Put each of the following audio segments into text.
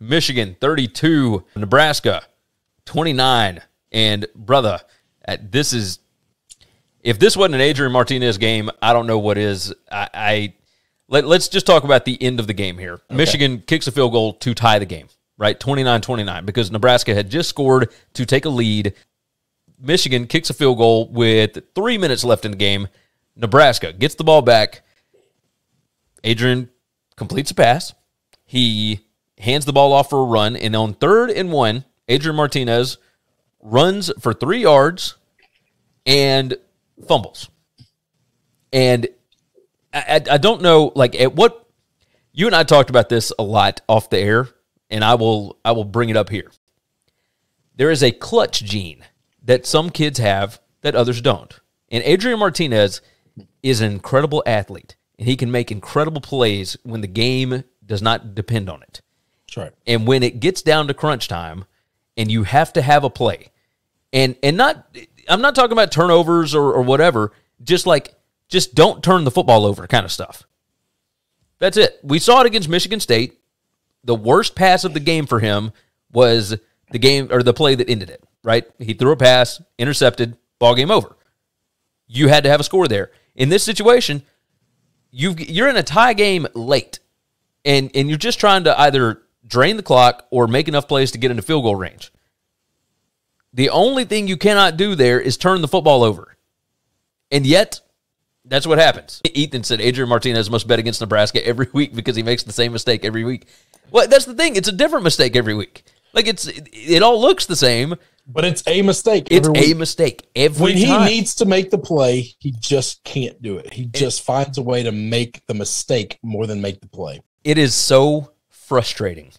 Michigan 32, Nebraska 29. And brother, uh, this is if this wasn't an Adrian Martinez game, I don't know what is. I, I let, us just talk about the end of the game here. Okay. Michigan kicks a field goal to tie the game, right? 29-29 because Nebraska had just scored to take a lead. Michigan kicks a field goal with 3 minutes left in the game. Nebraska gets the ball back. Adrian completes a pass. He hands the ball off for a run, and on third and one, Adrian Martinez runs for three yards and fumbles. And I, I, don't know, like at what you and I talked about this a lot off the air, and I will I will bring it up here. There is a clutch gene that some kids have that others don't, and Adrian Martinez is an incredible athlete, and he can make incredible plays when the game does not depend on it. That's right. And when it gets down to crunch time, and you have to have a play, and and not I'm not talking about turnovers or, or whatever, just like just don't turn the football over kind of stuff. That's it. We saw it against Michigan State. The worst pass of the game for him was the game or the play that ended it, right? He threw a pass, intercepted, ball game over. You had to have a score there. In this situation, you you're in a tie game late, and and you're just trying to either drain the clock or make enough plays to get into field goal range. The only thing you cannot do there is turn the football over. And yet, that's what happens. Ethan said Adrian Martinez must bet against Nebraska every week because he makes the same mistake every week. Well, that's the thing. It's a different mistake every week. Like it's it, it all looks the same, but it's a mistake. It's a mistake every when time. he needs to make the play, he just can't do it. He just finds a way to make the mistake more than make the play. It is so frustrating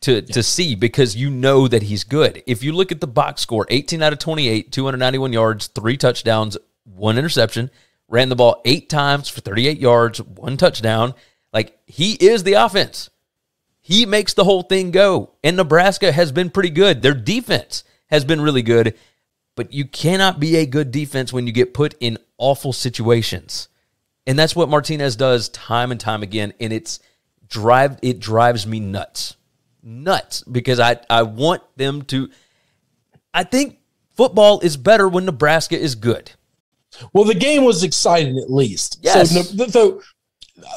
to yeah. to see because you know that he's good. If you look at the box score, 18 out of 28, 291 yards, three touchdowns, one interception, ran the ball 8 times for 38 yards, one touchdown. Like he is the offense. He makes the whole thing go. And Nebraska has been pretty good. Their defense has been really good, but you cannot be a good defense when you get put in awful situations. And that's what Martinez does time and time again and it's drive it drives me nuts nuts because I, I want them to. I think football is better when Nebraska is good. Well, the game was exciting at least. Yes. So, so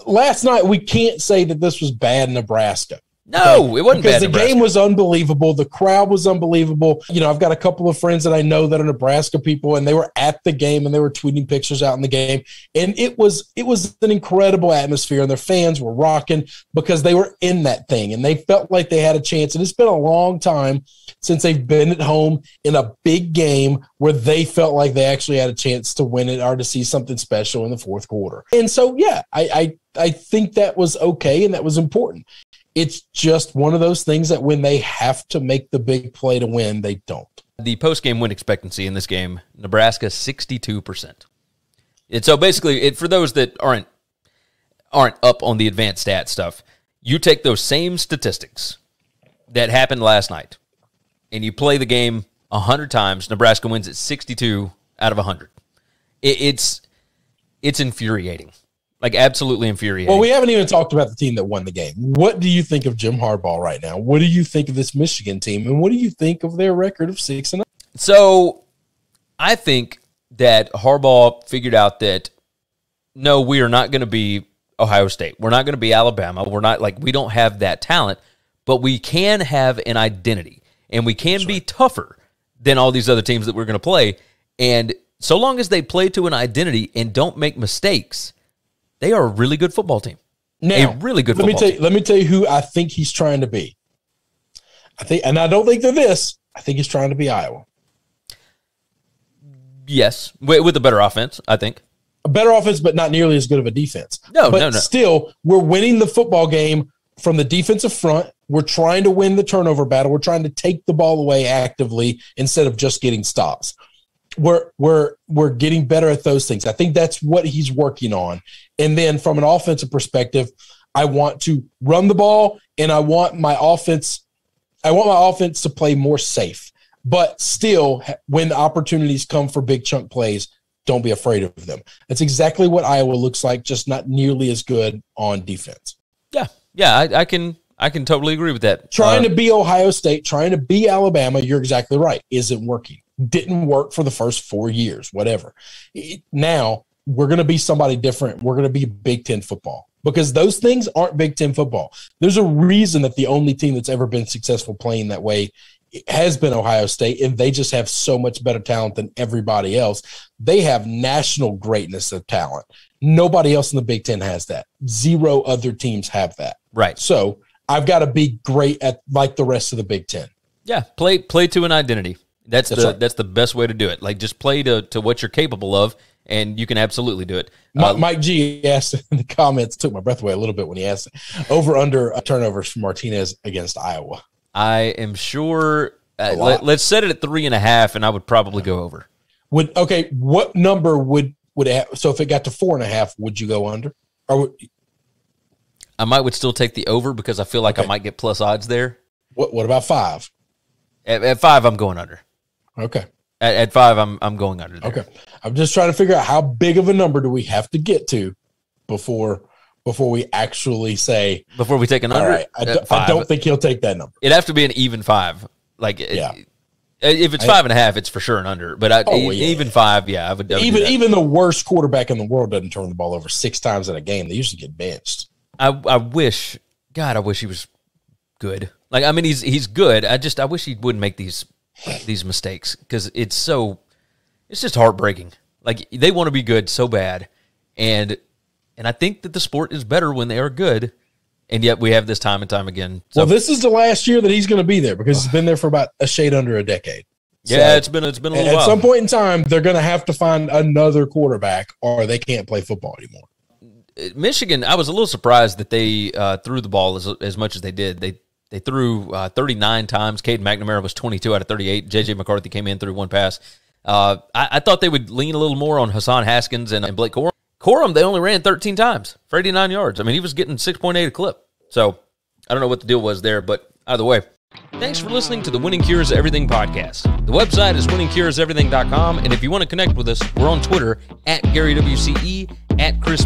last night we can't say that this was bad Nebraska. No, it wasn't because the Nebraska. game was unbelievable. The crowd was unbelievable. You know, I've got a couple of friends that I know that are Nebraska people, and they were at the game and they were tweeting pictures out in the game, and it was it was an incredible atmosphere, and their fans were rocking because they were in that thing and they felt like they had a chance. And it's been a long time since they've been at home in a big game where they felt like they actually had a chance to win it or to see something special in the fourth quarter. And so, yeah, I, I I think that was okay and that was important it's just one of those things that when they have to make the big play to win, they don't. The post game win expectancy in this game, Nebraska 62%. And so basically, it, for those that aren't aren't up on the advanced stat stuff, you take those same statistics that happened last night and you play the game 100 times, Nebraska wins at 62 out of 100. It, it's it's infuriating like absolutely infuriating. Well, we haven't even talked about the team that won the game. What do you think of Jim Harbaugh right now? What do you think of this Michigan team, and what do you think of their record of six and? Oh? So, I think that Harbaugh figured out that no, we are not going to be Ohio State. We're not going to be Alabama. We're not like we don't have that talent, but we can have an identity, and we can That's be right. tougher than all these other teams that we're going to play. And so long as they play to an identity and don't make mistakes they are a really good football team. Now, a really good. Let me tell you. Team. Let me tell you who I think he's trying to be. I think, and I don't think they're this. I think he's trying to be Iowa. Yes, with a better offense, I think. A better offense, but not nearly as good of a defense. No, but no, no. Still, we're winning the football game from the defensive front. We're trying to win the turnover battle. We're trying to take the ball away actively instead of just getting stops we're we're we're getting better at those things. I think that's what he's working on. And then from an offensive perspective, I want to run the ball and I want my offense I want my offense to play more safe. But still when the opportunities come for big chunk plays, don't be afraid of them. That's exactly what Iowa looks like, just not nearly as good on defense. Yeah. Yeah, I, I can I can totally agree with that. Trying uh, to be Ohio State, trying to be Alabama, you're exactly right. Isn't working. Didn't work for the first four years, whatever. now we're going to be somebody different. We're going to be Big Ten football because those things aren't Big Ten football. There's a reason that the only team that's ever been successful playing that way has been Ohio State, and they just have so much better talent than everybody else. They have national greatness of talent. Nobody else in the Big Ten has that. Zero other teams have that. Right. So I've got to be great at like the rest of the Big Ten. Yeah, play play to an identity. That's, that's the right. that's the best way to do it. Like just play to to what you're capable of, and you can absolutely do it. Uh, Mike G asked in the comments, took my breath away a little bit when he asked over under turnovers for Martinez against Iowa. I am sure. Uh, let, us set it at three and a half, and I would probably go over. Would okay? What number would would it have, so if it got to four and a half, would you go under? Or would, I might would still take the over because I feel like okay. I might get plus odds there. What What about five? At, at five, I'm going under. Okay. At, at, five, I'm I'm going under. There. Okay. I'm just trying to figure out how big of a number do we have to get to before before we actually say before we take an under. Right, I, do, I don't think he'll take that number. It'd have to be an even five. Like yeah. If it's five and a half, it's for sure an under. But I, oh, yeah. even five, yeah, I would. I would even even the worst quarterback in the world doesn't turn the ball over six times in a game. They usually get benched. I I wish, God, I wish he was good. Like I mean, he's he's good. I just I wish he wouldn't make these these mistakes because it's so it's just heartbreaking. Like they want to be good so bad, and and I think that the sport is better when they are good. And yet we have this time and time again. So, well, this is the last year that he's going to be there because he's been there for about a shade under a decade. Yeah, so, it's been it's been a little. At while. some point in time, they're going to have to find another quarterback, or they can't play football anymore. Michigan, I was a little surprised that they uh, threw the ball as, as much as they did. They they threw uh, 39 times. Caden McNamara was 22 out of 38. JJ McCarthy came in threw one pass. Uh, I, I, thought they would lean a little more on Hassan Haskins and, and Blake Corum. Corum, they only ran 13 times for 89 yards. I mean, he was getting 6.8 a clip. So I don't know what the deal was there, but either way. Thanks for listening to the Winning Cures Everything podcast. The website is winningcureseverything.com, and if you want to connect with us, we're on Twitter at Gary WCE, at Chris